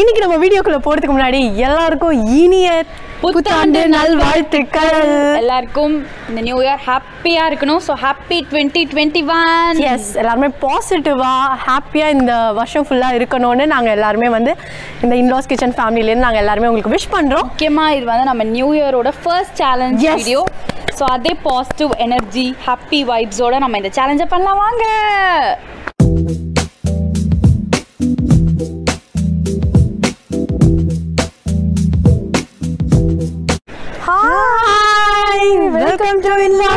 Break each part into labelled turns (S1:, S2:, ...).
S1: இன்னைக்கு நம்ம வீடியோக்குள்ள போறதுக்கு முன்னாடி எல்லாருக்கும் இனிய புத்தாண்டு நல்வாழ்த்துக்கள்.
S2: எல்லாருக்கும் இந்த நியூ இயர் ஹாப்பியா இருக்கணும். So happy twenty twenty one
S1: S எல்லாருமே பாசிட்டிவா ஹாப்பியா இந்த வருஷம் ஃபுல்லா இருக்கணும்னு நாங்க எல்லாருமே வந்து இந்த இன்லாஸ் கிச்சன் ஃபேமிலிலேருந்து நாங்க எல்லாருமே உங்களுக்கு விஷ் பண்றோம்.
S2: முக்கியமா இது வந்து நம்ம நியூ இயரோட ஃபர்ஸ்ட் சேலஞ்ச். வீடியோ ஸோ அதே பாசிட்டிவ் எனர்ஜி ஹாப்பி வைப்ஸோட நம்ம இந்த சேலஞ்சை பண்ணலாம். வாங்க.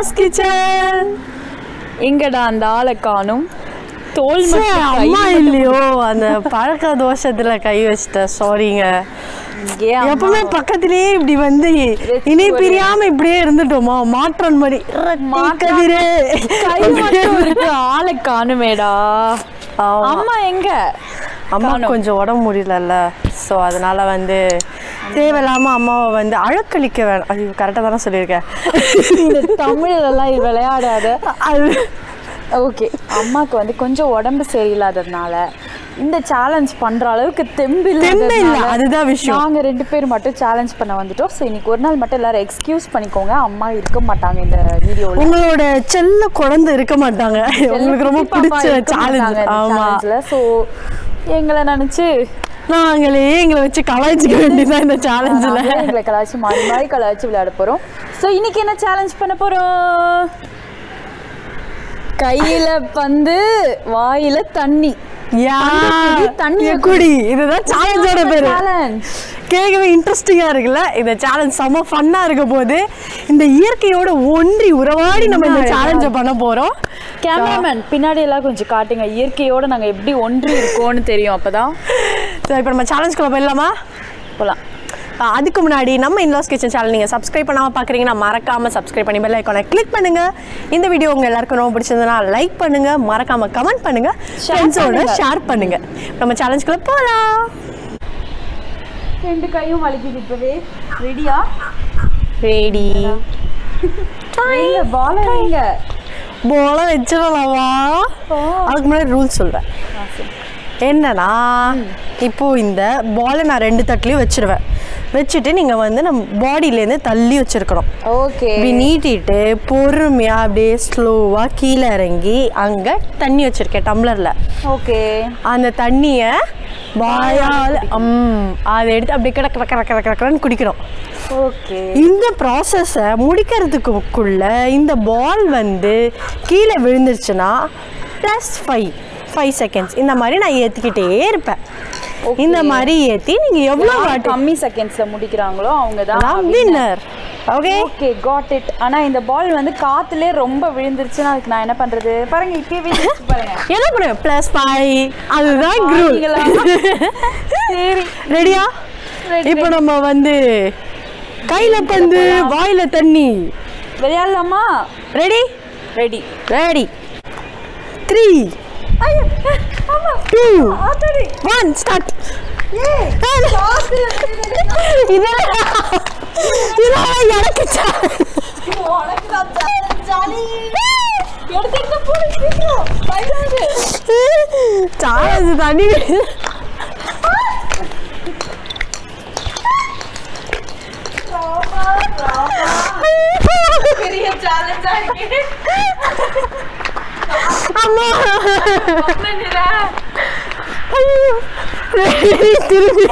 S1: இன்லாஸ் கிச்சன்
S2: எங்கடா அந்த ஆளை காணும். தோல்
S1: அம்மா இல்லையோ அந்த பழக்க தோஷத்துல கை வச்சிட்டேன் சாரிங்க. எப்பவுமே பக்கத்திலேயே இப்படி வந்து இணை பிரியாம இப்படியே இருந்துட்டோமா? மாற்றம் மாதிரி
S2: ஆளை காணுமேடா. அம்மா எங்க?
S1: அம்மா. கொஞ்சம் உடம்பு முடியலல்ல. ஸோ அதனால வந்து தேவையில்லாம அம்மாவை வந்து அழக்களிக்க வேணாம் ஐயோ கரெக்டாக தானே சொல்லியிருக்கேன்.
S2: இந்த இது விளையாடாத.
S1: அது
S2: ஓகே அம்மாக்கு வந்து கொஞ்சம் உடம்பு சரியில்லாததுனால இந்த சேலஞ்ச் பண்ற அளவுக்கு தெம்பு
S1: தெம்பு இல்ல, அதுதான் விஷயம்.
S2: நாங்க ரெண்டு பேர் மட்டும் சேலஞ்ச் பண்ண வந்துட்டோம். ஸோ இன்னைக்கு ஒரு நாள் மட்டும் எல்லாரும் எக்ஸ்கியூஸ் பண்ணிக்கோங்க. அம்மா இருக்க மாட்டாங்க இந்த வீடியோல
S1: உங்களோட செல்ல குழந்தை இருக்க மாட்டாங்க. உங்களுக்கு ரொம்ப பிடிச்ச சேலஞ்ச் ஆமா.
S2: ஸோ எங்களை நினைச்சு
S1: நாங்களே எங்களை வச்சு கலாய்ச்சிக்க வேண்டியதான் இந்த சேலஞ்சில்
S2: நாங்களே எங்களை கலாய்ச்சி மாறி மாறி கலாய்ச்சி விளையாட போறோம். ஸோ இன்னைக்கு என்ன சேலஞ்ச் பண்ண போறோம்? கையில பந்து வாயில தண்ணி. குடி, தண்ணிய
S1: குடி. இதுதான் சேலஞ்சோட பேரு. கேட்கவே இன்ட்ரெஸ்டிங்கா இருக்குல்ல? இந்த சேலஞ்ச் செம்ம ஃபன்னா இருக்க போது இந்த இயற்கையோட ஒன்றி உறவாடி நம்ம இந்த சேலஞ்சை பண்ண போறோம்.
S2: கேமராமேன் பின்னாடி எல்லாம் கொஞ்சம் காட்டுங்க. இயற்கையோட நாங்க எப்படி ஒன்றி இருக்கோம்னு தெரியும் அப்பதான்.
S1: ஸோ இப்போ நம்ம சேலஞ்சுக்குள்ள போயிடலாமா? ஆஹ் அதுக்கு முன்னாடி நம்ம இன்லாஸ் கிச்சன் சேனல் நீங்கள் சப்ஸ்கிரைப் பண்ணாமல் பார்க்குறீங்கன்னா மறக்காமல் சப்ஸ்கிரைப் பண்ணி பெல் ஐக்கானை கிளிக் பண்ணுங்கள் இந்த வீடியோ உங்கள் எல்லாருக்கும் ரொம்ப பிடிச்சிருந்ததுன்னா லைக் பண்ணுங்கள் மறக்காமல் கமெண்ட் பண்ணுங்கள் ஃப்ரெண்ட்ஸோட. ஷேர் பண்ணுங்கள் நம்ம சேலஞ்சுக்குள்ள போகலாம்
S2: ரெண்டு கையும் வலிக்குது இப்பவே. ரெடியா
S1: ரெடி
S2: பால எங்க
S1: போல வச்சிடலாமா? அதுக்கு முன்னாடி ரூல்ஸ் சொல்கிறேன் என்னன்னா இப்போ இந்த பாலை நான் ரெண்டு தட்டுலையும் வச்சிருவேன். வச்சுட்டு நீங்கள் வந்து நம்ம பாடியிலேருந்து தள்ளி வச்சிருக்கணும்.
S2: ஓகே.
S1: இப்படி நீட்டிட்டு பொறுமையாக அப்படியே ஸ்லோவாக கீழே இறங்கி அங்கே தண்ணி வச்சுருக்கேன் டம்ளரில்
S2: ஓகே.
S1: அந்த தண்ணியை வாயால் ம் அதை எடுத்து அப்படியே கிடக்க கிடக்க கிடக்க கிடக்கன்னு குடிக்கணும்.
S2: ஓகே.
S1: இந்த ப்ராசஸை முடிக்கிறதுக்குள்ள இந்த பால் வந்து கீழே விழுந்துருச்சுன்னா ப்ளஸ் ஃபைவ் ஃபைவ் செகண்ட்ஸ் இந்த மாதிரி நான் ஏற்றிக்கிட்டே இருப்பேன். இந்த மாதிரி ஏற்றி நீங்கள் எவ்வளோ வாட்டி
S2: கம்மி செகண்ட்ஸ்ல முடிக்கிறாங்களோ அவங்க தான்
S1: winner okay
S2: okay got it ஆனா இந்த பால் வந்து காத்துலயே ரொம்ப விழுந்துருச்சுன்னா அதுக்கு நான் என்ன பண்றது? பாருங்க இப்பயே பாருங்க.
S1: என்ன பண்ணுவேன் ப்ளஸ் ஃபைவ் அதுதான்.
S2: சரி.
S1: ரெடியா இப்போ நம்ம வந்து கையில பந்து வாயில தண்ணி.
S2: விளையாடலாமா?
S1: Ready
S2: ready
S1: ready three two. One start. இதெல்லாம் எனக்கு தண்ணி.
S2: பெரிய சேலஞ்சா இருக்கு
S1: அம்மா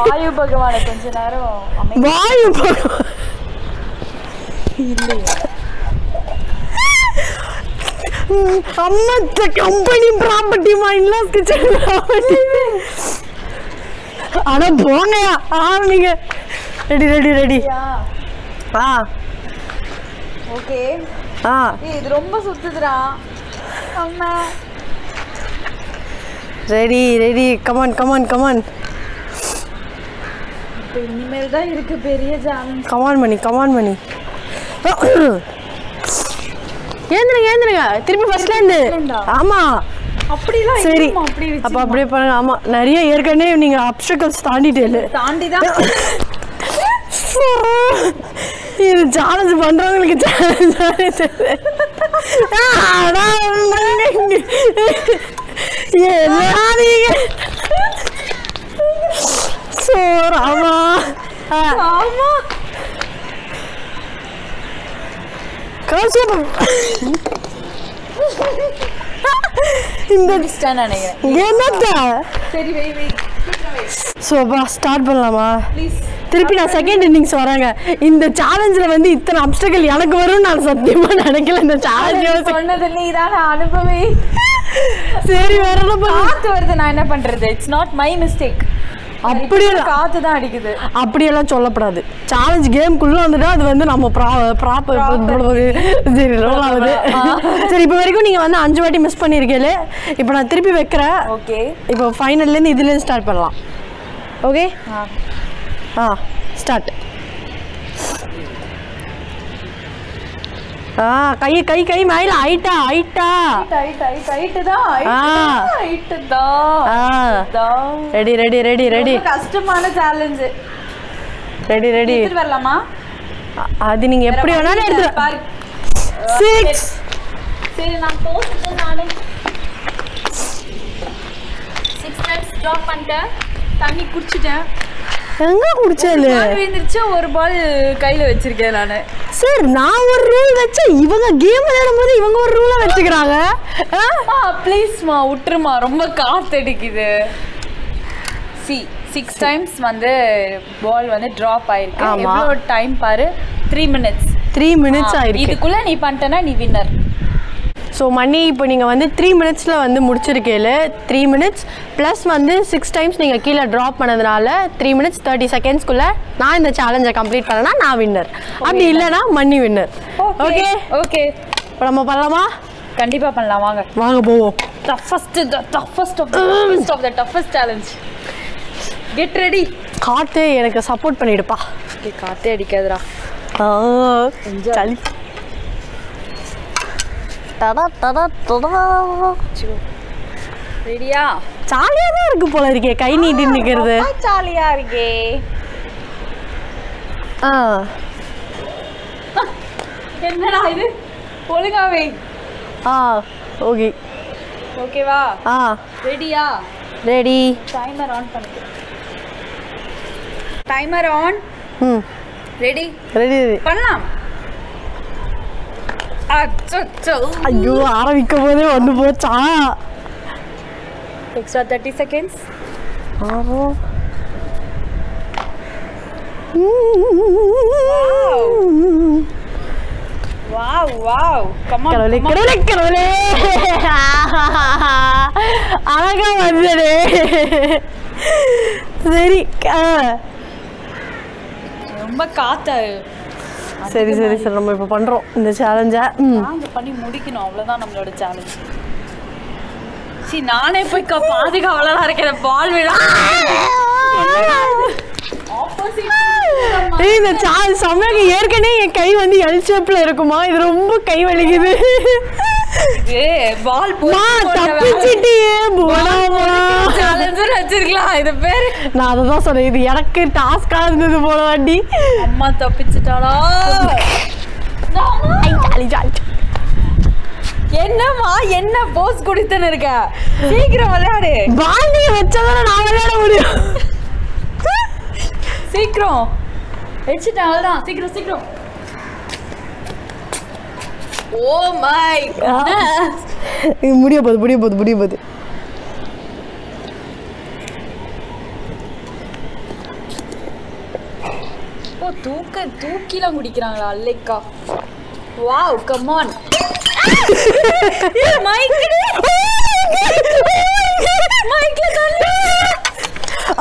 S2: வாயு பகவானை கொஞ்ச நேரம்
S1: வாயு பகவான். ம், அம்மா கம்பெனி ப்ராப்பர்ட்டி மைண்ட்லாம் கிச்சன் ப்ராப்பர்ட்டி ஆனா போங்கயா ஆரம்பிங்க ரெடி ரெடி ரெடி ஆ
S2: ஓகே
S1: ஆ
S2: இது ரொம்ப சுத்துதுடா அம்மா
S1: ready ready come on come on come on
S2: இனிமேல் தான் இருக்கு பெரிய challenge
S1: come on Mani come on Mani ஏந்திருங்க ஏந்திருங்க. திருப்பி ஃபர்ஸ்ட்ல இருந்து. ஆமா.
S2: அப்படிலாம்
S1: சரி. அப்ப அப்படியே பாருங்க. ஆமா நிறைய ஏற்கனவே நீங்க அப்டக்கல்ஸ் தாண்டிட்டேல
S2: தாண்டி தான்
S1: இது சேலஞ்ச் பண்றவங்களுக்கு சேலஞ்ச் எல்லாரீங்க சோ ஆமா கௌசம் இந்த
S2: நினைக்கிறேன்.
S1: என்னத்த?
S2: சரி வெய் வெய்
S1: சோ ஸ்டார்ட் பண்ணலாமா?
S2: ப்ளீஸ்
S1: திருப்பி நான் செகண்ட் இன்னிங்ஸ் வராங்க இந்த சேலஞ்சில் வந்து இத்தனை அப்டக்கல் எனக்கு வரும்னு நான் சத்தியமா நினைக்கல. இந்த சேலஞ்ச்
S2: சொன்னது நீ தான் அனுபவி.
S1: சரி பண்ண
S2: காத்து வருது நான் என்ன பண்றது? இட்ஸ் நாட் மை மிஸ்டேக்
S1: அப்படியெல்லாம்
S2: காத்து தான் அடிக்குது.
S1: அப்படியெல்லாம் சொல்லப்படாது. சேலஞ்ச் கேம்குள்ள வந்துட்டா அது வந்து நம்ம ப்ராப்பர் சரி roll ஆகுது. சரி இப்போ வரைக்கும் நீங்க வந்து அஞ்சு வாட்டி மிஸ் பண்ணியிருக்கீங்க இப்போ நான் திருப்பி வைக்கிறேன்.
S2: ஓகே
S1: இப்போ ஃபைனல்லேருந்து இதுலேருந்து ஸ்டார்ட் பண்ணலாம். ஓகே ஆ ஸ்டார்ட் ஆ கை கை கை மேல ஹைட்டா ஹைட்டா
S2: டைட் டைட் டைட் தான் தான்
S1: ரெடி ரெடி ரெடி ரெடி
S2: கஷ்டமான சேலஞ்ச்
S1: ரெடி ரெடி
S2: வரலாமா?
S1: அது நீங்க எப்படி வேணாலும் எடுத்து
S2: பாரு. சரி. நான் போட்டுட்டு நானே. சிக்ஸ் டைம்ஸ் ட்ராப் பண்ணிட்டேன். தண்ணி குடிச்சிட்டேன்.
S1: எங்க குடிச்சாலு
S2: விழுந்துருச்சு ஒரு பால் கையில வச்சிருக்கேன் நானு.
S1: சார் நான் ஒரு ரூல் வச்சா இவங்க கேம் விளையாடும் போது இவங்க ஒரு ரூலை வச்சுக்கிறாங்க.
S2: ப்ளீஸ்மா விட்டுருமா ரொம்ப காத்தடிக்குது. சி சிக்ஸ் டைம்ஸ் வந்து பால் வந்து ட்ராப் ஆயிருக்கு. எவ்வளோ டைம் பாரு? த்ரீ மினிட்ஸ்
S1: த்ரீ மினிட்ஸ் ஆயிருக்கு.
S2: இதுக்குள்ள நீ பண்ணிட்டனா நீ வின்னர்
S1: ஸோ மணி இப்போ நீங்கள் வந்து த்ரீ மினிட்ஸில் வந்து முடிச்சிருக்கேல த்ரீ மினிட்ஸ் ப்ளஸ் வந்து சிக்ஸ் டைம்ஸ் நீங்கள் கீழே ட்ராப் பண்ணதுனால த்ரீ மினிட்ஸ் தேர்ட்டி செகண்ட்ஸ்க்குள்ளே நான் இந்த சேலஞ்சை கம்ப்ளீட் பண்ணேன்னா நான் வின்னர் அப்படி இல்லைன்னா மணி வின்னர் ஓகே
S2: ஓகே
S1: இப்போ நம்ம பண்ணலாமா?
S2: கண்டிப்பா பண்ணலாம். வாங்க.
S1: வாங்க போவோம்.
S2: Of the toughest of the toughest challenge. Get ready.
S1: காற்று எனக்கு சப்போர்ட் பண்ணிடுப்பா.
S2: ஓகே காத்தே அடிக்காதுடா.
S1: ஆ, சளி. டடா டடா டடா
S2: ரெடியா
S1: ஜாலியாக தான் இருக்கு போல இருக்கே. கை நீட்டி நிற்கிறது
S2: ஜாலியா இருக்கே.
S1: ஆ.
S2: என்னடா இது? ஒழுங்காவே.
S1: ஆ ஓகே.
S2: ஓகேவா?
S1: ஆ.
S2: ரெடியா
S1: ரெடி
S2: டைமர் ஆன் பண்ணிட்டு டைமர் ஆன்
S1: ம்.
S2: ரெடி
S1: ரெடி
S2: பண்ணலாம்.
S1: ஐயோ ஆரம்பிக்கும் போதே ஒன்று போச்சா
S2: எக்ஸ்ட்ரா தேர்ட்டி செகண்ட்ஸ்
S1: கடவுளே அழகா வந்தது. சரி.
S2: ரொம்ப காத்தா
S1: சரி சரி சரி நம்ம இப்போ பண்ணுறோம் இந்த சேலஞ்சை
S2: பண்ணி முடிக்கணும். அவ்வளவுதான் நம்மளோட சேலஞ்ச் சி நானே போய் க- பாதுகாவலரா இருக்கிற பால் விழா
S1: இந்த சா சமையல் ஏற்கனவே என் கை வந்து எல் ஷேப்ல இருக்குமா? இது ரொம்ப கை வலிக்குது.
S2: பால்
S1: தப்பிச்சிட்டியே
S2: சேலஞ்சர் வச்சிருக்கலாம். இது பேரு?
S1: நான் அதை தான் சொன்னேன் இது எனக்கு டாஸ்கா இருந்தது போல வாட்டி
S2: அம்மா தப்பிச்சிட்டாளா?
S1: Jolly jolly.
S2: என்னம்மா என்ன போஸ் குடித்தன இருக்க? சீக்கிரம் விளையாடு.
S1: பாண்டியை வச்சதானே நான் விளையாட முடியும்.
S2: சீக்கிரம். வச்சுட்டேன் அவ்வளவுதான். சீக்கிரம் சீக்கிரம். ஓ மை
S1: இது முடிய போகுது முடிய போகுது முடிய போகுது.
S2: ஓ தூக்க தூக்கிலாம் குடிக்கிறாங்களா அல்லைக்கா. வாவ் கம் ஆன் மைக் மைக்ல தள்ளு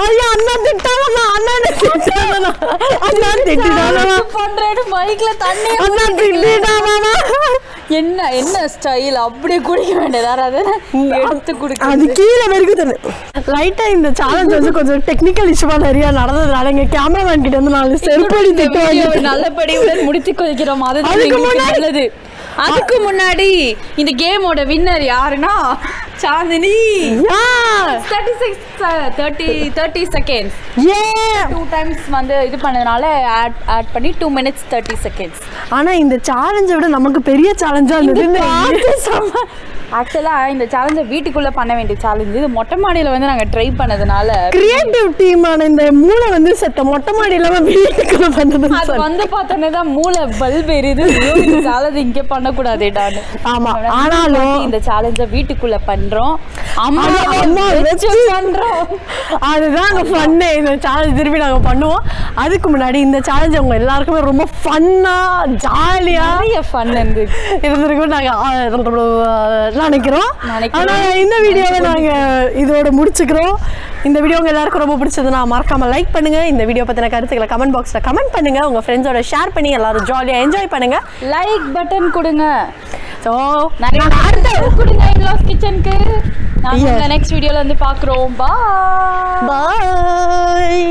S1: ஐயா அண்ணா திட்டானா அண்ணா திட்டானா அண்ணா திட்டானா
S2: பண்றேன்னு மைக்ல தண்ணி
S1: அண்ணா திட்டானா
S2: என்ன என்ன ஸ்டைல் அப்படியே குடிக்க வேண்டியதா? அதை எடுத்து
S1: அது
S2: குடிக்க
S1: கீழே வரைக்கும் தண்ணு லைட்டா இந்த சேலஞ்ச் வந்து கொஞ்சம் டெக்னிக்கல் இஷ்யூவா நிறைய நடந்ததுனால எங்க கேமராமேன் கிட்ட வந்து நாலு செருப்படி திட்டு.
S2: நல்லபடியுடன் முடித்துக் கொள்கிறோம்.
S1: முன்னாடி-
S2: நல்லது. அதுக்கு முன்னாடி இந்த கேமோட வின்னர் யாருன்னா Chandini. Thirty six thirty thirty seconds
S1: Yeah.
S2: Two times வந்து இது பண்ணதுனால ஆட் ஆட் பண்ணி டூ மினிட்ஸ் தேர்ட்டி செகண்ட்ஸ்
S1: ஆனா இந்த சேலஞ்சை விட நமக்கு பெரிய சேலஞ்சா இருந்தது
S2: ஆக்சுவலாக இந்த சேலஞ்சை வீட்டுக்குள்ளே பண்ண வேண்டிய சேலஞ்சு இது மொட்டை மாடியில் வந்து நாங்கள் ட்ரை பண்ணதுனால
S1: கிரியேட்டிவ் டீமான இந்த மூளை வந்து செத்த மொட்டை மாடி இல்லாம வீட்டுக்குள்ள பண்ணதுன்னு
S2: அது. வந்து பார்த்தோன்னே தான் மூளை பல்ப் எரியுது. இந்த சேலஞ்ச் இங்கே பண்ணக்கூடாதுடான்னு
S1: ஆமா ஆனாலும்
S2: இந்த சேலஞ்சை வீட்டுக்குள்ள பண்றோம். அம்மா
S1: அம்மா
S2: பண்றோம்.
S1: அதுதான் ஃபன்னு இந்த சேலஞ்ச் திருப்பி நாங்கள் பண்ணுவோம். அதுக்கு முன்னாடி இந்த சேலஞ்ச் அவங்க எல்லாருக்குமே ரொம்ப ஃபன்னாக ஜாலியாக
S2: ஃபன் இருந்து
S1: இருந்திருக்கும். நாங்கள் நினைக்கிறோம்.
S2: நினைக்கிறோம்.
S1: ஆனால் இந்த வீடியோவை நாங்கள் இதோட முடிச்சுக்கிறோம். இந்த வீடியோ உங்க எல்லாருக்கும் ரொம்ப பிடிச்சதுன்னா மறக்காம லைக் பண்ணுங்க. இந்த வீடியோ பத்தின கருத்துக்களை கமெண்ட் பாக்ஸ்ல கமெண்ட் பண்ணுங்க. உங்க ஃப்ரெண்ட்ஸோட ஷேர் பண்ணி எல்லாரும் ஜாலியா என்ஜாய் பண்ணுங்க.
S2: லைக் பட்டன் கொடுங்க.
S1: ஸோ
S2: கொடுங்க இன்லாஸ் கிச்சனுக்கு. நெக்ஸ்ட் வீடியோல வந்து பாக்குறோம் பா
S1: பாய்